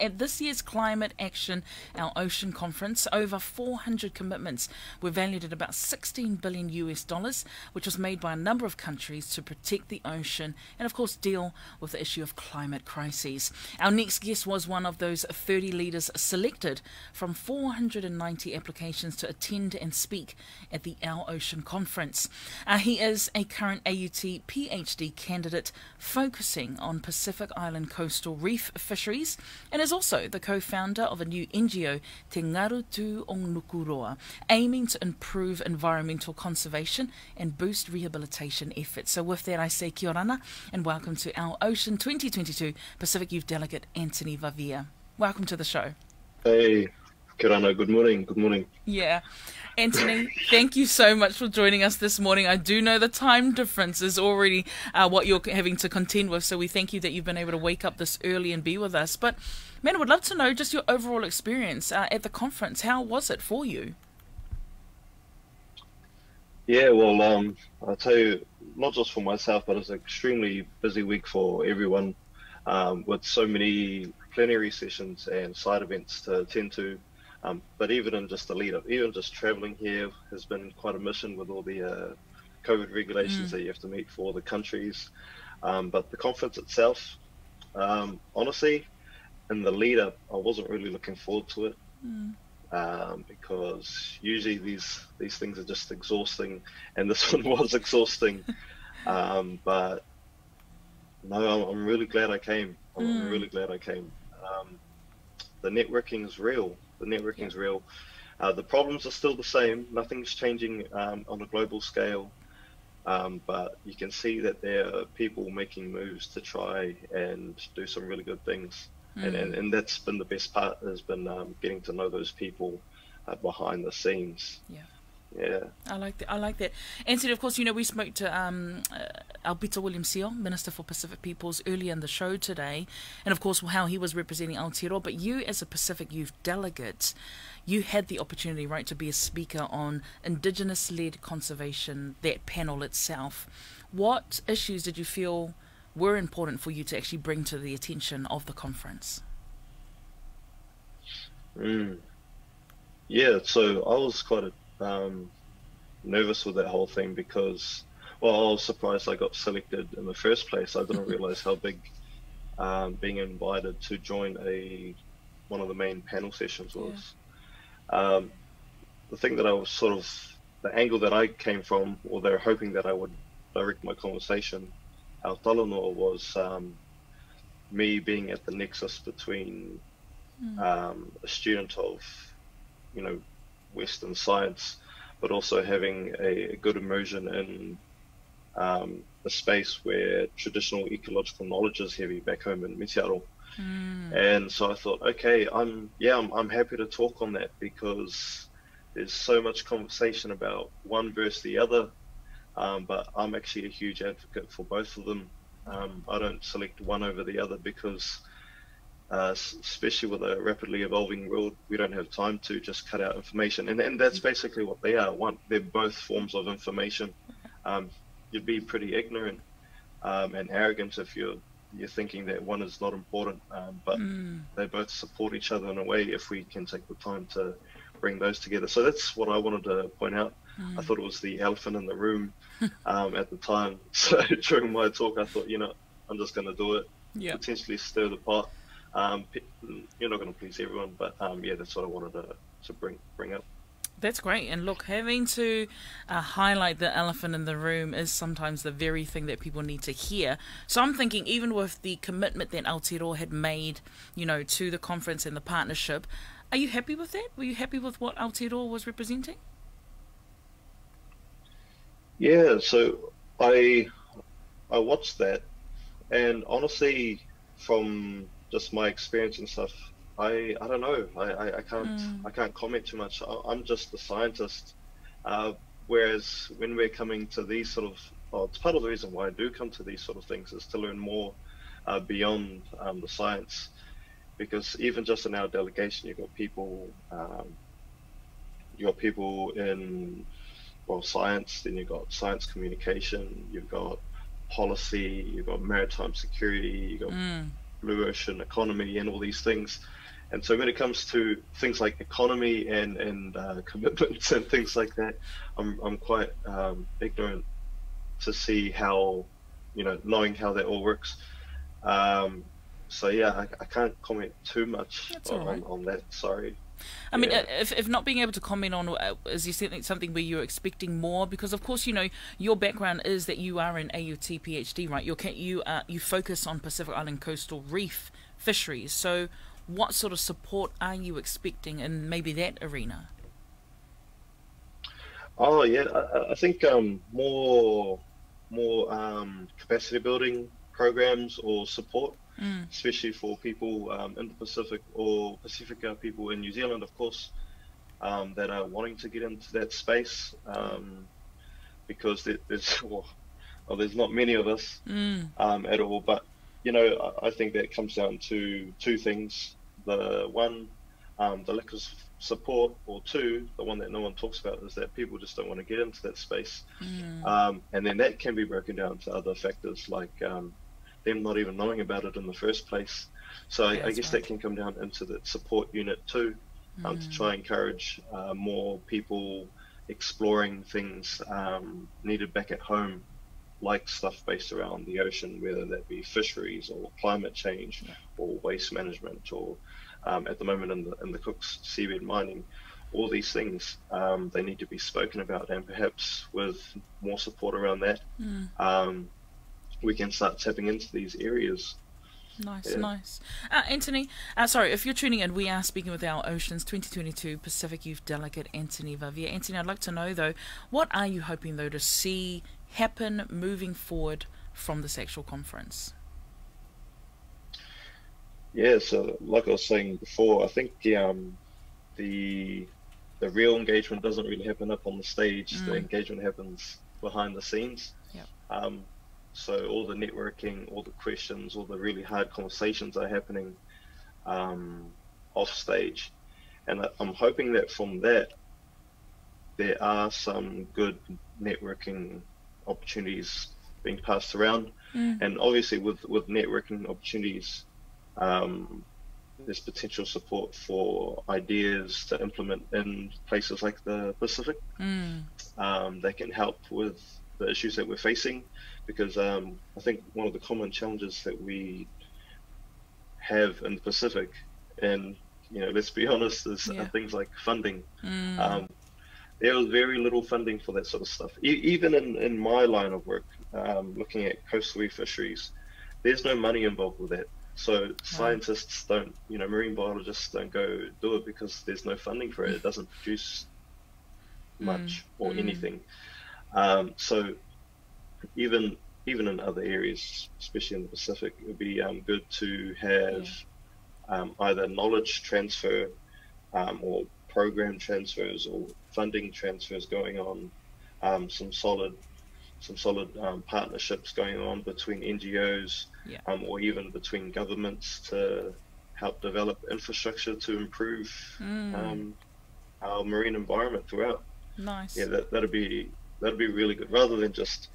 At this year's Climate Action, our ocean conference, over 400 commitments were valued at about 16 billion US dollars, which was made by a number of countries to protect the ocean and, of course, deal with the issue of climate crises. Our next guest was one of those 30 leaders selected from 490 applications to attend and speak at the Our Ocean conference. Uh, he is a current AUT PhD candidate focusing on Pacific Island coastal reef fisheries and is also the co founder of a new NGO, Te Ngaru Tū o aiming to improve environmental conservation and boost rehabilitation efforts. So, with that, I say kia orana and welcome to our Ocean 2022 Pacific Youth Delegate, Antony Vavia. Welcome to the show. Hey, Kirana, good morning. Good morning. Yeah. Antony, thank you so much for joining us this morning. I do know the time difference is already uh, what you're having to contend with, so we thank you that you've been able to wake up this early and be with us. But, man, would love to know just your overall experience uh, at the conference. How was it for you? Yeah, well, um, I'll tell you, not just for myself, but it's an extremely busy week for everyone um, with so many plenary sessions and side events to attend to. Um, but even in just the lead up, even just traveling here has been quite a mission with all the uh, COVID regulations mm. that you have to meet for the countries. Um, but the conference itself, um, honestly, in the lead up, I wasn't really looking forward to it. Mm. Um, because usually these these things are just exhausting, and this one was exhausting. Um, but no, I'm, I'm, really glad I came. I'm mm. really glad I came. Um, the networking is real the networking is yeah. real. Uh, the problems are still the same. Nothing's changing um, on a global scale, um, but you can see that there are people making moves to try and do some really good things. Mm. And, and, and that's been the best part has been um, getting to know those people uh, behind the scenes. Yeah. Yeah. I like that. I like that. And so, of course, you know, we spoke to um, uh, Aupito William Sio, Minister for Pacific Peoples, earlier in the show today, and of course, how he was representing Aotearoa. But you, as a Pacific Youth delegate, you had the opportunity, right, to be a speaker on Indigenous led conservation, that panel itself. What issues did you feel were important for you to actually bring to the attention of the conference? Mm. Yeah, so I was quite a um, nervous with that whole thing because, well, I was surprised I got selected in the first place. I didn't realize how big um, being invited to join a one of the main panel sessions was. Yeah. Um, the thing that I was sort of the angle that I came from, or they're hoping that I would direct my conversation Talanoa was um, me being at the nexus between mm. um, a student of, you know, Western science, but also having a, a good immersion in um, a space where traditional ecological knowledge is heavy back home in Mitiaro. Mm. And so I thought, okay, I'm yeah, I'm, I'm happy to talk on that because there's so much conversation about one versus the other, um, but I'm actually a huge advocate for both of them. Um, I don't select one over the other because uh, especially with a rapidly evolving world, we don't have time to just cut out information. And, and that's basically what they are. One, they're both forms of information. Um, you'd be pretty ignorant um, and arrogant if you're you're thinking that one is not important. Um, but mm. they both support each other in a way if we can take the time to bring those together. So that's what I wanted to point out. Mm. I thought it was the elephant in the room um, at the time. So during my talk, I thought, you know, I'm just going to do it. Yep. Potentially stir the pot. Um, you're not going to please everyone, but um, yeah, that's what I wanted to, to bring bring up. That's great. And look, having to uh, highlight the elephant in the room is sometimes the very thing that people need to hear. So I'm thinking, even with the commitment that Aotearoa had made, you know, to the conference and the partnership, are you happy with that? Were you happy with what Aotearoa was representing? Yeah. So I I watched that, and honestly, from just my experience and stuff, I I don't know. I I, I can't mm. I can't comment too much. I, am just a scientist. Uh, whereas when we're coming to these sort of, well, it's part of the reason why I do come to these sort of things is to learn more uh, beyond um, the science. Because even just in our delegation, you've got people, um, you got people in well science, then you've got science communication, you've got policy, you've got maritime security, you've got mm blue ocean economy and all these things. And so when it comes to things like economy and and uh, commitments and things like that, I'm I'm quite um, ignorant to see how, you know, knowing how that all works. Um, so yeah, I, I, can't comment too much on, right. on, that. Sorry. I mean, yeah. if, if not being able to comment on uh, is you something something where you're expecting more because of course you know your background is that you are an AUT PhD, right? You're you uh, you focus on Pacific Island coastal reef fisheries. So, what sort of support are you expecting in maybe that arena? Oh yeah, I, I think um, more more um, capacity building programs or support mm. especially for people um, in the Pacific or Pacifica people in New Zealand, of course, um, that are wanting to get into that space um, because there, there's well, well, there's not many of us mm. Um, at all. But you know, I, I, think that comes down to two things: the one, um, the lack of support, or two, the one that no one talks about is that people just don't want to get into that space. Mm. Um, and then that can be broken down to other factors like um, them not even knowing about it in the first place. So yeah, I, I, guess right. that can come down into the support unit too, um, mm. to try and encourage uh, more people exploring things um, needed back at home, like stuff based around the ocean, whether that be fisheries or climate change yeah. or waste management or um, at the moment in the, in the Cook's seabed mining. All these things um, they need to be spoken about, and perhaps with more support around that, mm. Um, we can start tapping into these areas. Nice, yeah. nice. Uh, Antony, uh, sorry, if you're tuning in, we are speaking with our Oceans 2022 Pacific Youth Delegate, Antony Vavia. Antony, I'd like to know, though, what are you hoping, though, to see happen moving forward from this actual conference? Yeah, so like I was saying before, I think um, the the real engagement doesn't really happen up on the stage. Mm. The engagement happens behind the scenes. Yep. Um, so all the networking, all the questions, all the really hard conversations are happening um, off stage, and I'm hoping that from that there are some good networking opportunities being passed around, mm. and obviously with with networking opportunities, um, there's potential support for ideas to implement in places like the Pacific mm. um, that can help with the issues that we're facing because um, I think one of the common challenges that we have in the Pacific, and you know, let's be honest, is yeah. things like funding. Mm. There was very little funding for that sort of stuff. E- even in, in my line of work, um, looking at coastal fisheries, there's no money involved with that. So scientists don't, you know, marine biologists don't go do it because there's no funding for it. It doesn't produce much mm. or mm. anything. Um, so even even in other areas, especially in the Pacific, it would be um, good to have yeah. um, either knowledge transfer um, or program transfers or funding transfers going on, um, some solid some solid um, partnerships going on between NGOs yeah. Um, or even between governments to help develop infrastructure to improve mm. our marine environment throughout. Nice. Yeah, that that'd be that'd be really good rather than just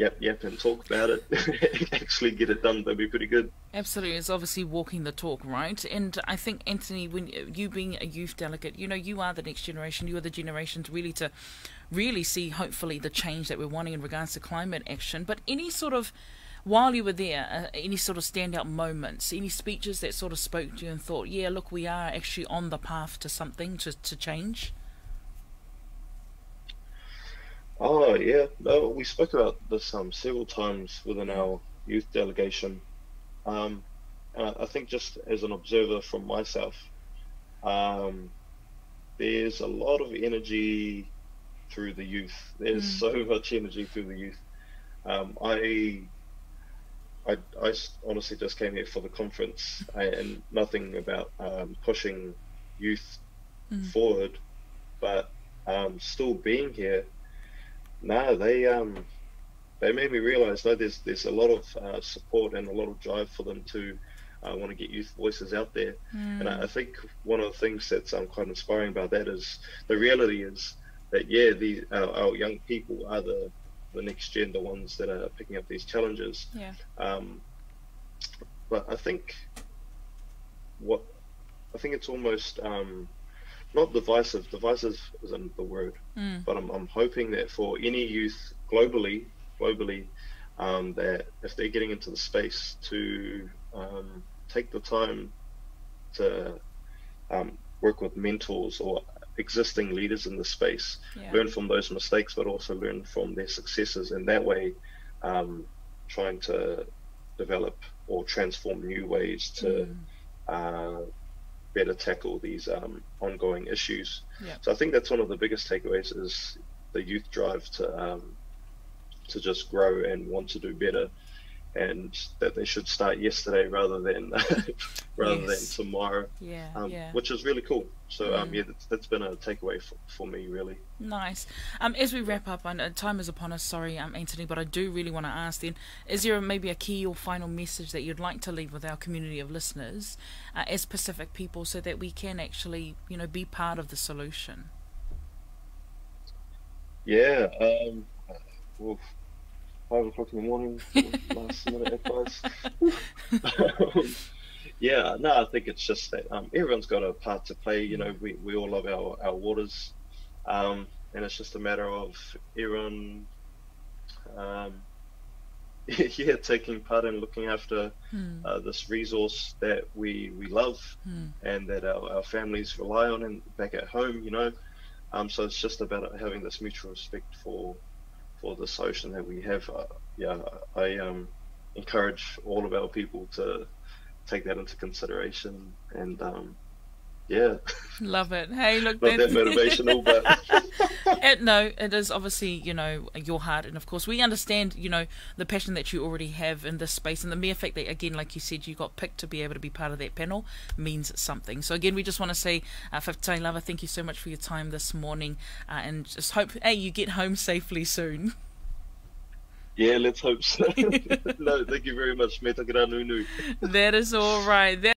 yep, yep, and talk about it, actually get it done, that'd be pretty good. Absolutely, it's obviously walking the talk, right? And I think Antony, when you being a youth delegate, you know, you are the next generation. You are the generation to really to really see, hopefully, the change that we're wanting in regards to climate action. But any sort of while you were there, uh, any sort of standout moments, any speeches that sort of spoke to you and thought, yeah, look, we are actually on the path to something to to change. Oh yeah, no, we spoke about this um, several times within our youth delegation, um, and I, think just as an observer from myself, um, there's a lot of energy through the youth. There's mm. so much energy through the youth. Um, I, I, I honestly just came here for the conference and nothing about um, pushing youth mm. forward, but um, still being here no, they um, they made me realise though there's there's a lot of uh, support and a lot of drive for them to uh, want to get youth voices out there. Mm. And I, I, think one of the things that's um, quite inspiring about that is the reality is that yeah, the our, our young people are the the next gen, the ones that are picking up these challenges. Yeah. Um, but I think what I think it's almost um, not divisive. Divisive isn't the word, Mm. but I'm, I'm hoping that for any youth globally, globally, um, that if they're getting into the space to um, take the time to um, work with mentors or existing leaders in the space, Yeah. learn from those mistakes, but also learn from their successes, and that way, um, trying to develop or transform new ways to Mm. uh, better tackle these um, ongoing issues. Yeah. So I think that's one of the biggest takeaways is the youth drive to um, to just grow and want to do better, and that they should start yesterday rather than rather Yes. than tomorrow, Yeah. um, yeah. which is really cool. So um, Mm. yeah, that's, that's been a takeaway for, for me really. Nice. Um, as we wrap up, I know time is upon us. Sorry, um, Antony, but I do really want to ask. Then, is there maybe a key or final message that you'd like to leave with our community of listeners, uh, as Pacific people, so that we can actually, you know, be part of the solution? Yeah. Um, oof, five o'clock in the morning. last minute advice. yeah. No, I think it's just that um, everyone's got a part to play. You know, we, we all love our, our waters, um, and it's just a matter of everyone. Um, yeah, taking part in looking after Hmm. uh, this resource that we we love Hmm. and that our, our families rely on and back at home, you know. Um, so it's just about having this mutual respect for for this ocean that we have. Uh, yeah, I um, encourage all of our people to take that into consideration and um, yeah, Love it. Hey, look, not that motivational, but It, no, it is obviously you know your heart, and of course we understand you know the passion that you already have in this space, and the mere fact that again, like you said, you got picked to be able to be part of that panel means something. So again, we just want to say, uh, Lava, thank you so much for your time this morning, uh, and just hope hey you get home safely soon. yeah, let's hope so. no, thank you very much, Meta Nunu. that is all right. That